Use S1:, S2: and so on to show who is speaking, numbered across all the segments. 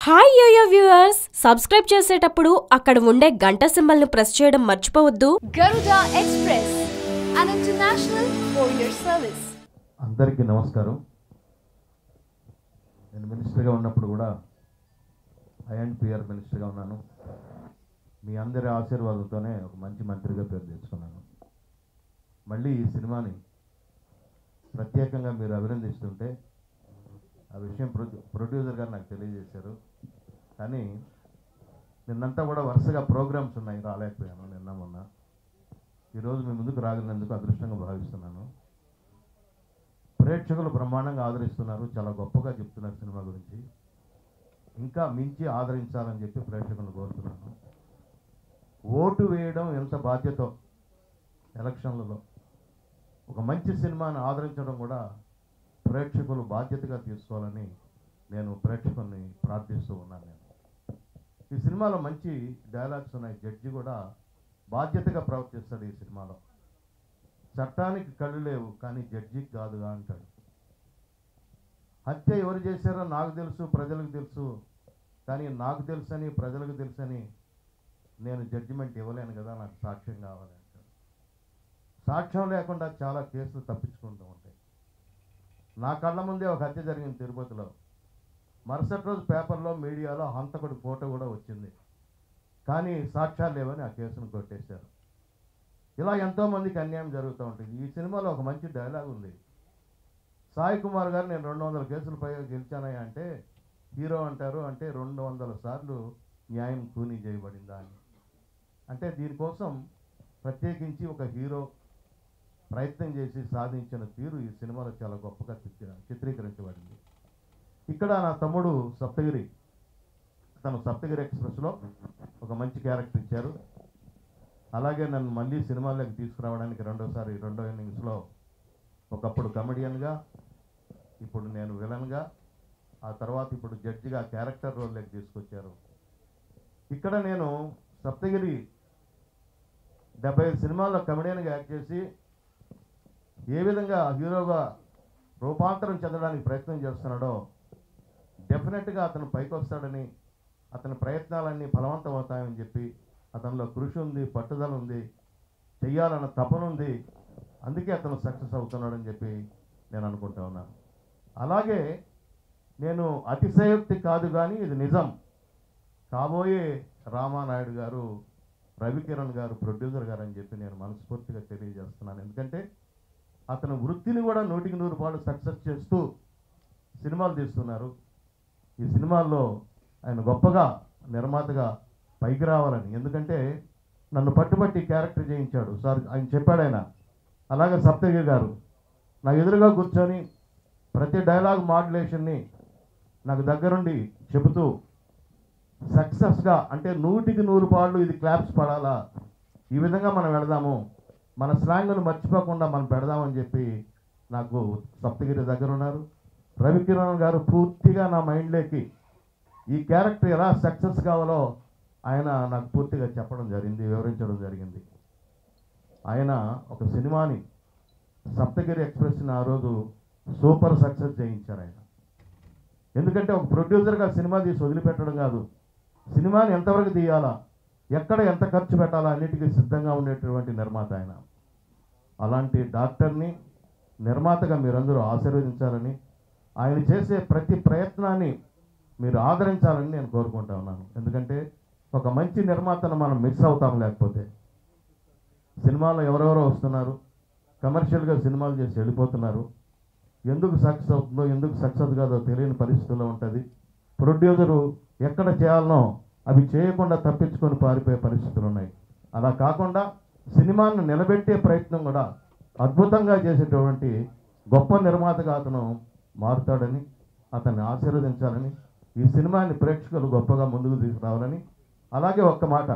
S1: Hi yo-yo viewers subscribe చేసేటప్పుడు అక్కడ ఉండే గంట సింబల్ను ప్రెస్ చేయడం మర్చిపోవద్దు.
S2: Garuda Express, an international courier service.
S3: అందరికీ నమస్కారం. నేను మినిస్టర్గా ఉన్నప్పుడు కూడా ఐఎన్పిఆర్ మినిస్టర్గా ఉన్నాను. మీ అందరి ఆశీర్వాదంతోనే ఒక మంచి మంత్రిగా పేరు తెచ్చుకున్నాను. మళ్ళీ ఈ సినిమాని ప్రత్యేకంగా మీరు అభినందిస్తుంటే ఆ విషయం ప్రొ ప్రొడ్యూసర్ గారు నాకు తెలియజేశారు. కానీ నిన్నంతా కూడా వరుసగా ప్రోగ్రామ్స్ ఉన్నాయి రాలేకపోయాను నిన్న మొన్న. ఈరోజు మీ ముందుకు రాగలినందుకు అదృష్టంగా భావిస్తున్నాను. ప్రేక్షకులు బ్రహ్మాండంగా ఆదరిస్తున్నారు చాలా గొప్పగా చెప్తున్నారు సినిమా గురించి. ఇంకా మించి ఆదరించాలని చెప్పి ప్రేక్షకులను కోరుతున్నాను. ఓటు వేయడం ఎంత బాధ్యతో ఎలక్షన్లలో. ఒక మంచి సినిమాని ఆదరించడం కూడా ప్రేక్షకులు బాధ్యతగా తీసుకోవాలని నేను ప్రేక్షకుల్ని ప్రార్థిస్తూ ఉన్నాను నేను. ఈ సినిమాలో మంచి డైలాగ్స్ ఉన్నాయి. జడ్జి కూడా బాధ్యతగా ప్రవర్తిస్తాడు ఈ సినిమాలో. చట్టానికి కళ్ళు లేవు కానీ జడ్జికి కాదుగా అంటాడు. హత్య ఎవరు చేశారో నాకు తెలుసు ప్రజలకు తెలుసు కానీ నాకు తెలుసని ప్రజలకు తెలుసని నేను జడ్జిమెంట్ ఇవ్వలేను కదా నాకు సాక్ష్యం కావాలి అంటాడు. సాక్ష్యం లేకుండా చాలా కేసులు తప్పించుకుంటూ ఉంటాయి. నా కళ్ళ ముందే ఒక హత్య జరిగింది తిరుపతిలో. మరుసటి రోజు పేపర్లో మీడియాలో హంతకుడి ఫోటో కూడా వచ్చింది. కానీ సాక్ష్యాలు లేవని ఆ కేసును కొట్టేశారు. ఇలా ఎంతోమందికి అన్యాయం జరుగుతూ ఉంటుంది. ఈ సినిమాలో ఒక మంచి డైలాగ్ ఉంది. సాయి కుమార్ గారు నేను రెండు వందల కేసులు పైగా గెలిచానయ్యా అంటే హీరో అంటారు అంటే రెండు వందల సార్లు న్యాయం కూనీ చేయబడిందా అని. అంటే దీనికోసం ప్రత్యేకించి ఒక హీరో ప్రయత్నం చేసి సాధించిన తీరు ఈ సినిమాలో చాలా గొప్పగా చిత్ర చిత్రీకరించబడింది. ఇక్కడ నా తమ్ముడు సప్తగిరి. తను సప్తగిరి ఎక్స్ప్రెస్లో ఒక మంచి క్యారెక్టర్ ఇచ్చారు. అలాగే నన్ను మళ్ళీ సినిమాలోకి తీసుకురావడానికి రెండోసారి రెండో ఇన్నింగ్స్లో ఒకప్పుడు కమెడియన్గా ఇప్పుడు నేను విలన్గా ఆ తర్వాత ఇప్పుడు జడ్జిగా క్యారెక్టర్ రోల్లోకి తీసుకొచ్చారు. ఇక్కడ నేను సప్తగిరి డెబ్బై ఐదు సినిమాల్లో కమెడియన్గా యాక్ట్ చేసి ఏ విధంగా హీరోగా రూపాంతరం చెందడానికి ప్రయత్నం చేస్తున్నాడో డెఫినెట్గా అతను పైకి వస్తాడని అతని ప్రయత్నాలన్నీ ఫలవంతం అవుతాయని చెప్పి అతనిలో కృషి ఉంది పట్టుదల ఉంది చెయ్యాలన్న తపన ఉంది. అందుకే అతను సక్సెస్ అవుతున్నాడని చెప్పి నేను అనుకుంటా ఉన్నాను అలాగే నేను అతిశయోక్తి కాదు కానీ ఇది నిజం. కాబోయే రామానాయుడు గారు రవికిరణ్ గారు ప్రొడ్యూసర్ గారు అని చెప్పి నేను మనస్ఫూర్తిగా తెలియజేస్తున్నాను. ఎందుకంటే అతను వృత్తిని కూడా నూటికి నూరు పాటు సక్సెస్ చేస్తూ సినిమాలు తీస్తున్నారు. ఈ సినిమాల్లో ఆయన గొప్పగా నిర్మాతగా పైకి రావాలని. ఎందుకంటే నన్ను పట్టుబట్టి క్యారెక్టర్ చేయించాడు. సార్ ఆయన చెప్పాడు ఆయన. అలాగే సప్తగిరి గారు నా ఎదురుగా కూర్చొని ప్రతి డైలాగ్ మాడ్యులేషన్ని నాకు దగ్గరుండి చెబుతూ సక్సెస్గా అంటే నూటికి నూరు పాళ్ళు ఇది క్లాప్స్ పడాలా? ఈ విధంగా మనం వెళదాము మన స్లాంగ్ను మర్చిపోకుండా మనం పెడదామని చెప్పి నాకు సప్తగిరి దగ్గర ఉన్నారు రవికిరణ్ గారు పూర్తిగా నా మైండ్లోకి ఈ క్యారెక్టర్ ఎలా సక్సెస్ కావాలో ఆయన నాకు పూర్తిగా చెప్పడం జరిగింది వివరించడం జరిగింది. ఆయన ఒక సినిమాని సప్తగిరి ఎక్స్ప్రెస్ని ఆ రోజు సూపర్ సక్సెస్ చేయించారు ఆయన. ఎందుకంటే ఒక ప్రొడ్యూసర్గా సినిమా తీసి వదిలిపెట్టడం కాదు సినిమాని ఎంతవరకు తీయాలా ఎక్కడ ఎంత ఖర్చు పెట్టాలా అన్నిటికీ సిద్ధంగా ఉండేటటువంటి నిర్మాత ఆయన. అలాంటి డాక్టర్ని నిర్మాతగా మీరందరూ ఆశీర్వదించాలని ఆయన చేసే ప్రతి ప్రయత్నాన్ని మీరు ఆదరించాలని నేను కోరుకుంటా ఉన్నాను. ఎందుకంటే ఒక మంచి నిర్మాతను మనం మిస్ అవుతాం లేకపోతే. సినిమాలో ఎవరెవరో వస్తున్నారు కమర్షియల్గా సినిమాలు చేసి వెళ్ళిపోతున్నారు. ఎందుకు సక్సెస్ అవుతుందో ఎందుకు సక్సెస్ కాదో తెలియని పరిస్థితుల్లో ఉంటుంది. ప్రొడ్యూసరు ఎక్కడ చేయాలనో అవి చేయకుండా తప్పించుకొని పారిపోయే పరిస్థితులు ఉన్నాయి. అలా కాకుండా సినిమాను నిలబెట్టే ప్రయత్నం కూడా అద్భుతంగా చేసేటువంటి గొప్ప నిర్మాతగా అతను మారుతాడని అతన్ని ఆశీర్వదించాలని ఈ సినిమాని ప్రేక్షకులు గొప్పగా ముందుకు తీసుకురావాలని. అలాగే ఒక్క మాట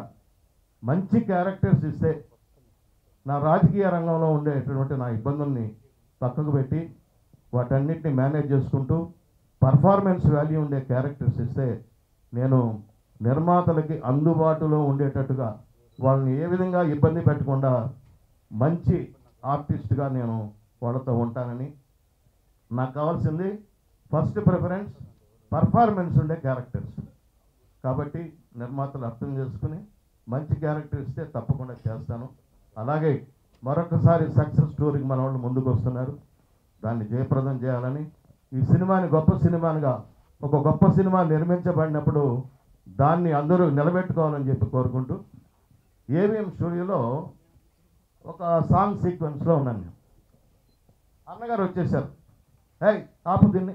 S3: మంచి క్యారెక్టర్స్ ఇస్తే నా రాజకీయ రంగంలో ఉండేటటువంటి నా ఇబ్బందుల్ని పక్కకు పెట్టి వాటన్నిటిని మేనేజ్ చేసుకుంటూ పర్ఫార్మెన్స్ వాల్యూ ఉండే క్యారెక్టర్స్ ఇస్తే నేను నిర్మాతలకి అందుబాటులో ఉండేటట్టుగా వాళ్ళని ఏ విధంగా ఇబ్బంది పెట్టకుండా మంచి ఆర్టిస్ట్గా నేను వాళ్ళతో ఉంటానని నాకు కావాల్సింది ఫస్ట్ ప్రిఫరెన్స్ పర్ఫార్మెన్స్ ఉండే క్యారెక్టర్స్. కాబట్టి నిర్మాతలు అర్థం చేసుకుని మంచి క్యారెక్టర్ ఇస్తే తప్పకుండా చేస్తాను. అలాగే మరొకసారి సక్సెస్ స్టోరీకి మన వాళ్ళు ముందుకు వస్తున్నారు. దాన్ని జయప్రదం చేయాలని ఈ సినిమాని గొప్ప సినిమానిగా ఒక గొప్ప సినిమా నిర్మించబడినప్పుడు దాన్ని అందరూ నిలబెట్టుకోవాలని చెప్పి కోరుకుంటూ ఏవిఎం స్టూడియోలో ఒక సాంగ్ సీక్వెన్స్లో ఉన్నాను నేను. అన్నగారు వచ్చేసారు. హే ఆపు దీన్ని.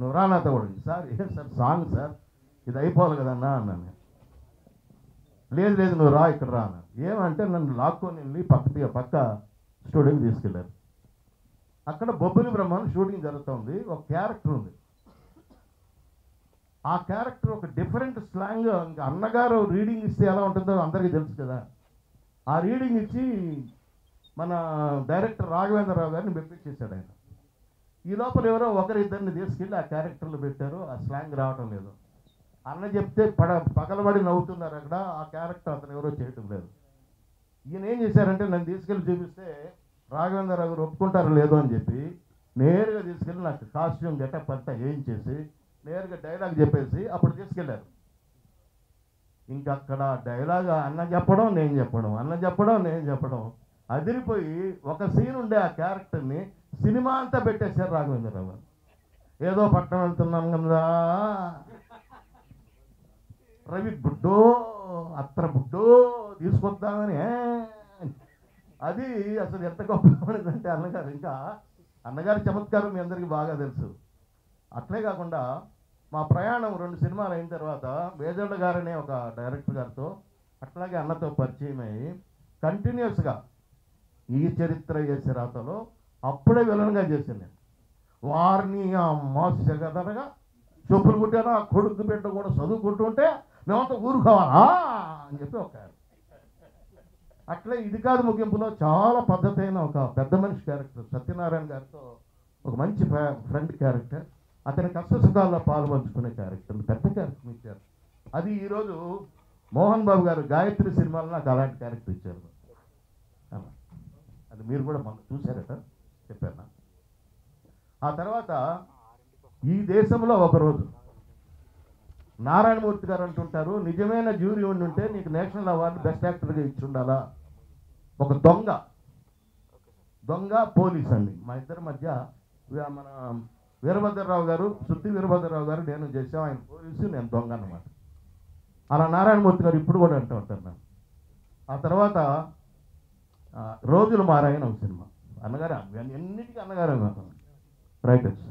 S3: నువ్వు రా నాతో కూడా సార్ ఏం సార్ సాంగ్ సార్? ఇది అయిపోవాలి కదన్నా అన్నాను నేను. లేదు లేదు నువ్వు రా ఇక్కడ రా అన్నాను. ఏమంటే నన్ను లాక్కొని వెళ్ళి పక్క పక్క స్టూడియోకి తీసుకెళ్ళారు. అక్కడ బొబ్బిలి బ్రహ్మను షూటింగ్ జరుగుతుంది. ఒక క్యారెక్టర్ ఉంది. ఆ క్యారెక్టర్ ఒక డిఫరెంట్ స్లాంగ్ ఇంకా అన్నగారు రీడింగ్ ఇస్తే ఎలా ఉంటుందో అందరికీ తెలుసు కదా. ఆ రీడింగ్ ఇచ్చి మన డైరెక్టర్ రాఘవేంద్రరావు గారిని మెప్పించేశాడు ఆయన. ఈ లోపల ఎవరో ఒకరిద్దరిని తీసుకెళ్ళి ఆ క్యారెక్టర్లు పెట్టారు ఆ స్లాంగ్ రావటం లేదు. అన్న చెప్తే పడ పగలబడి నవ్వుతున్నారు అక్కడ ఆ క్యారెక్టర్ అతను ఎవరో చేయటం లేదు. ఈయన ఏం చేశారంటే నన్ను తీసుకెళ్ళి చూపిస్తే రాఘవేంద్రరావు గారు ఒప్పుకుంటారో లేదో అని చెప్పి నేరుగా తీసుకెళ్ళి నాకు కాస్ట్యూమ్ గెటప్ అంతా ఏం చేసి నేరుగా డైలాగ్ చెప్పేసి అప్పుడు తీసుకెళ్ళారు ఇంకా అక్కడ డైలాగ్ అన్న చెప్పడం నేను చెప్పడం అన్న చెప్పడం నేను చెప్పడం. అదిరిపోయి ఒక సీన్ ఉండే ఆ క్యారెక్టర్ని సినిమా అంతా పెట్టేశారు రాఘవేంద్రరావు ఏదో పట్టణం వెళ్తున్నాం కదా రవి బుడ్డో అత్ర బుడ్డో తీసుకొద్దామని అది అసలు ఎంత గొప్పదంటే అన్నగారు. ఇంకా అన్నగారి చమత్కారం మీ అందరికీ బాగా తెలుసు. అట్లే కాకుండా మా ప్రయాణం రెండు సినిమాలు అయిన తర్వాత వేజళ్ళ గారనే ఒక డైరెక్టర్ గారితో అట్లాగే అన్నతో పరిచయం అయ్యి కంటిన్యూస్గా ఈ చరిత్ర చేసే రాతలో అప్పుడే విలన్గా చేశాను నేను. వారిని అమ్మ సెగదనగా చెప్పులు కుట్టాను ఆ కొడుకు బిడ్డ కూడా చదువుకుంటుంటే మేమంతా ఊరుకోవాలా. అని చెప్పి ఒక అట్లే ఇది కాదు ముగింపులో చాలా పద్ధతి ఒక పెద్ద మనిషి క్యారెక్టర్ సత్యనారాయణ గారితో ఒక మంచి ఫ్రెండ్ క్యారెక్టర్. అతని కష్ట సుఖాల్లో పాల్పంచుకునే పెద్ద కార్యక్రమం ఇచ్చారు. అది ఈరోజు మోహన్ బాబు గారు గాయత్రి సినిమాలో నాకు అలాంటి క్యారెక్టర్ ఇచ్చారు. అది మీరు కూడా మొన్న చూశారట చెప్పాను ఆ తర్వాత ఈ దేశంలో ఒకరోజు నారాయణమూర్తి గారు అంటుంటారు నిజమైన జ్యూరీ ఉండి ఉంటే నీకు నేషనల్ అవార్డు బెస్ట్ యాక్టర్గా ఇచ్చి ఉండాలా? ఒక దొంగ దొంగ పోలీస్ అండి. మా ఇద్దరి మధ్య మన వీరభద్రరావు గారు శుద్ధి వీరభద్రరావు గారు నేను చేసాం ఆయన పోలీసు నేను దొంగ అనమాట అలా నారాయణమూర్తి గారు ఇప్పుడు కూడా అంటూ ఉంటారు నన్ను. ఆ తర్వాత రోజులు మారాయని ఒక సినిమా. అన్నగారు అన్నిటికీ ఎన్నిటికీ అన్నగారు రైటర్స్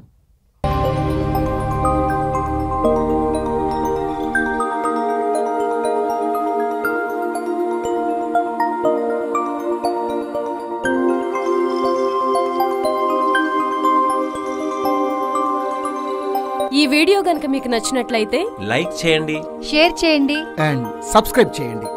S1: వీడియో గనుక మీకు నచ్చినట్లయితే
S4: లైక్ చేయండి.
S2: షేర్ చేయండి.
S5: అండ్ సబ్స్క్రైబ్ చేయండి.